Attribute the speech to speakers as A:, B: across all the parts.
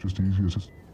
A: Just easy as it's.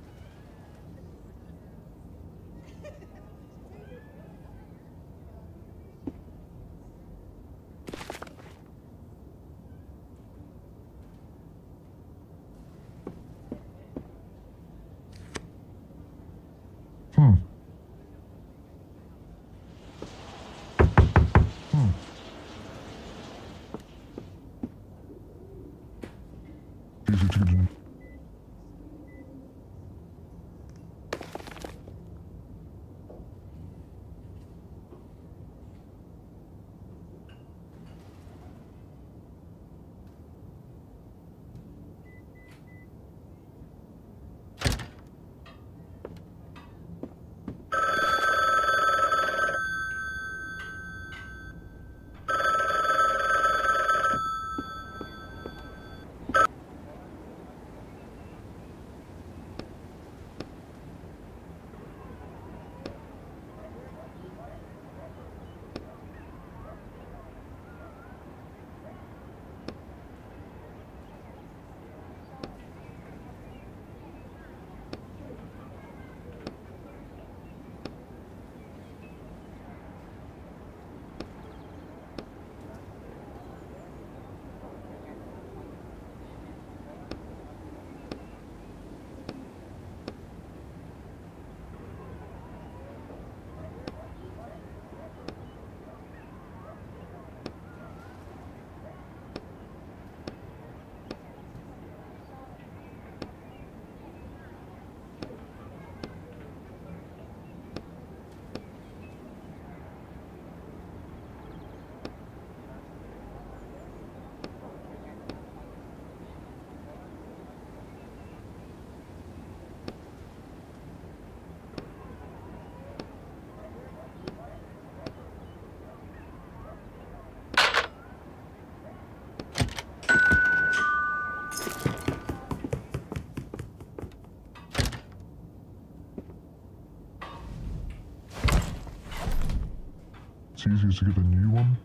A: It's easier to get a new one.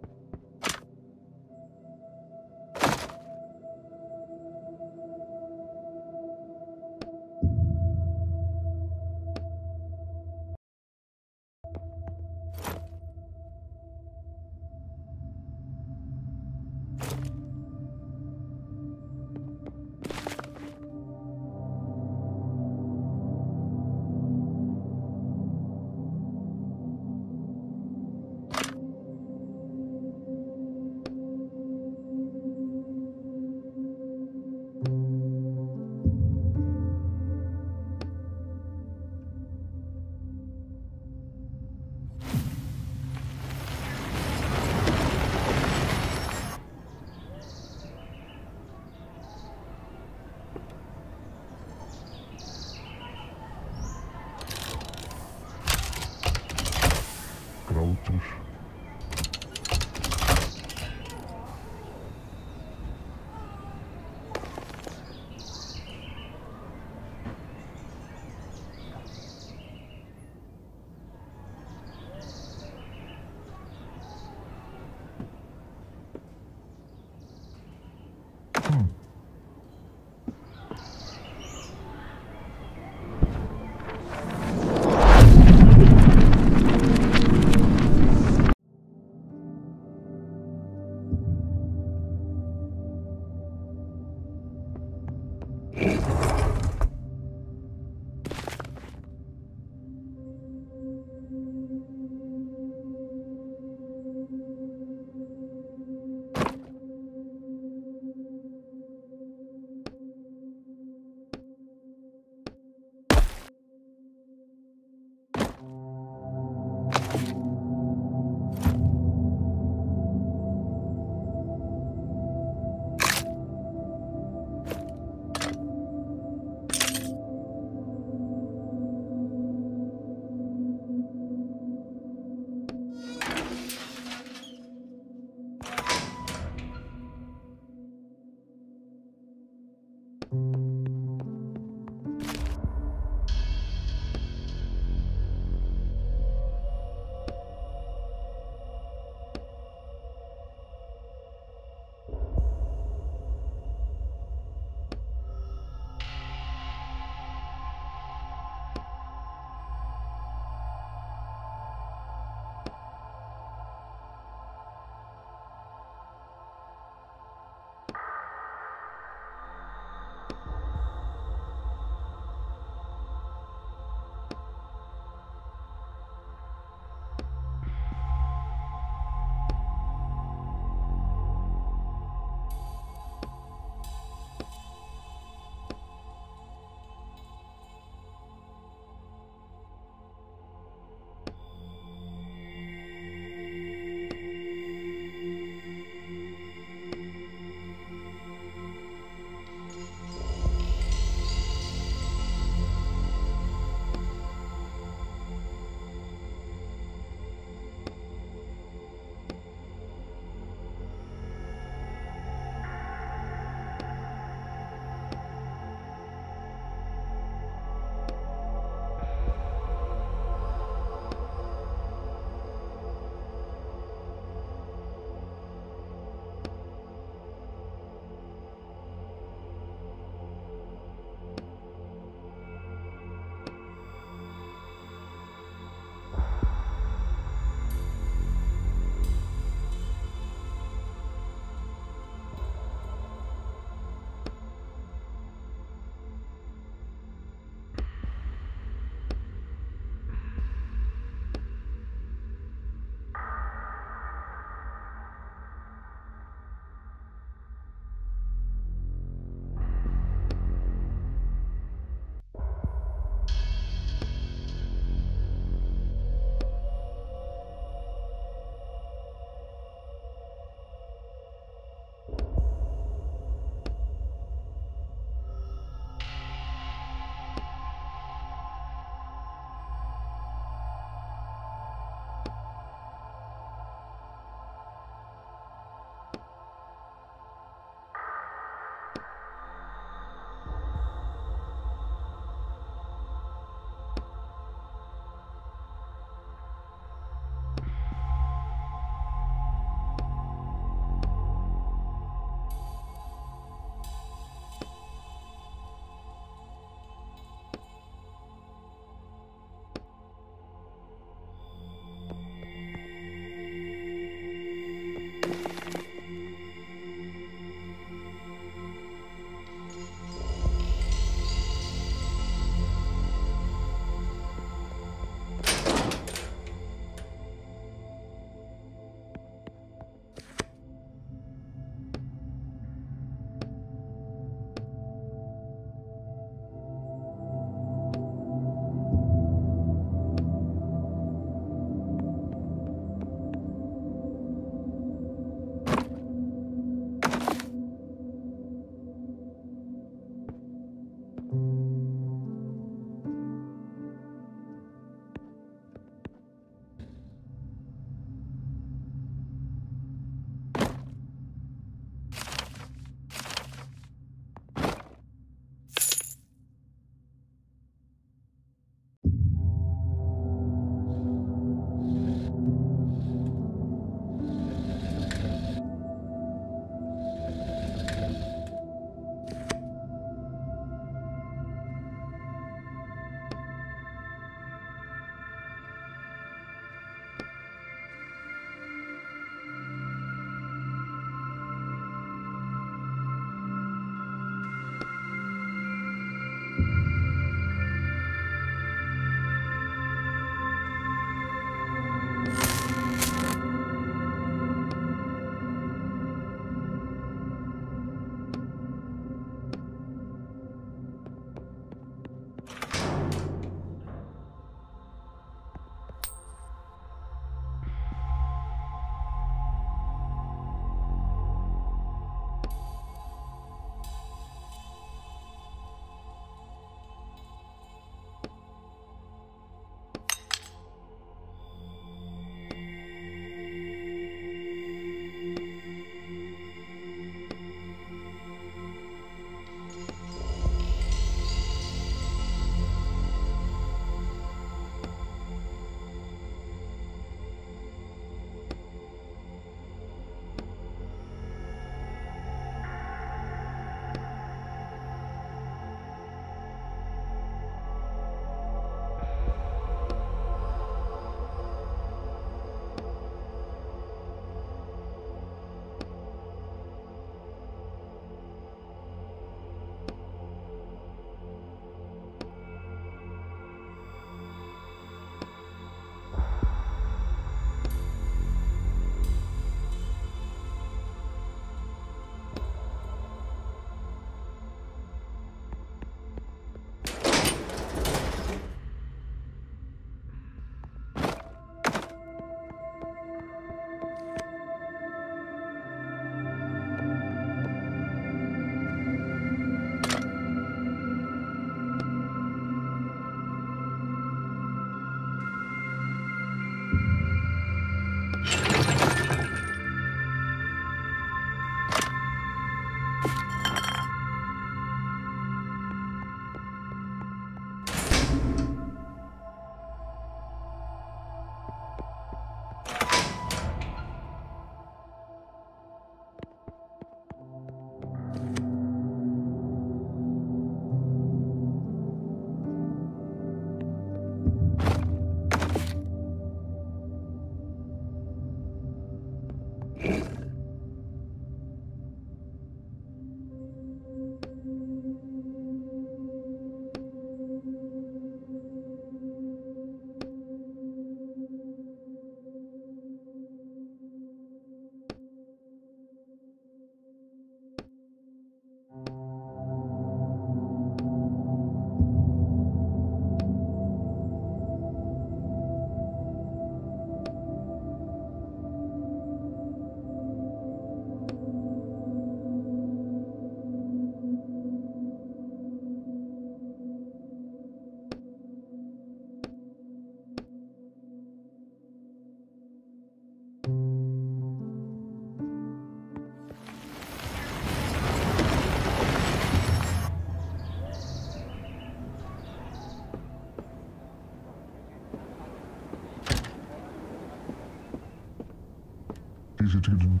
A: Easy to